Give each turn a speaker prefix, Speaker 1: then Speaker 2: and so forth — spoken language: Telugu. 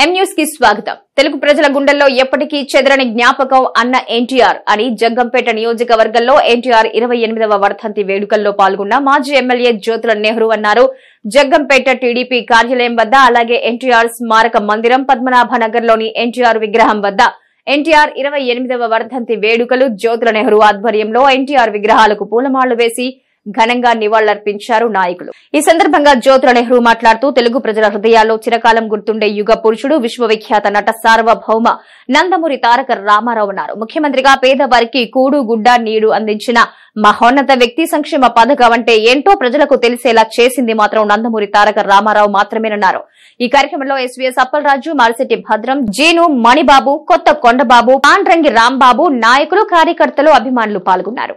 Speaker 1: కి స్వాగతం. తెలుగు ప్రజల గుండెల్లో ఎప్పటికీ చెదరని జ్ఞాపకం అన్న ఎన్టీఆర్ అని జగ్గంపేట నియోజకవర్గంలో ఎన్టీఆర్ ఇరవై ఎనిమిదవ వర్ధంతి వేడుకల్లో పాల్గొన్న మాజీ ఎమ్మెల్యే జ్యోతుల నెహ్రూ అన్నారు. జగ్గంపేట టీడీపీ కార్యాలయం వద్ద అలాగే ఎన్టీఆర్ స్మారక మందిరం పద్మనాభనగర్లోని ఎన్టీఆర్ విగ్రహం వద్ద ఎన్టీఆర్ ఇరవై ఎనిమిదవ వర్ధంతి వేడుకలు జ్యోతుల నెహ్రూ ఆధ్వర్యంలో ఎన్టీఆర్ విగ్రహాలకు పూలమాళ్ళు వేసి ఘనంగా నివాళులర్పించారు నాయకులు. ఈ సందర్భంగా జ్యోతుల నెహ్రూ మాట్లాడుతూ తెలుగు ప్రజల హృదయాల్లో చిరకాలం గుర్తుండే యుగ పురుషుడు విశ్వవిఖ్యాత నట సార్వభౌమ నందమూరి తారక రామారావు ఉన్నారు. ముఖ్యమంత్రిగా పేదవారికి కూడు గుడ్డ నీడు అందించిన మహోన్నత వ్యక్తి సంక్షేమ పథకం అంటే ఏంటో ప్రజలకు తెలిసేలా చేసింది మాత్రం నందమూరి తారక రామారావు మాత్రమేనన్నారు. ఈ కార్యక్రమంలో ఎస్వీఎస్ అప్పలరాజు మారిశెట్టి భద్రం జీను మణిబాబు కొత్త కొండబాబు పాండ్రంగి రాంబాబు నాయకులు కార్యకర్తలు అభిమానులు పాల్గొన్నారు.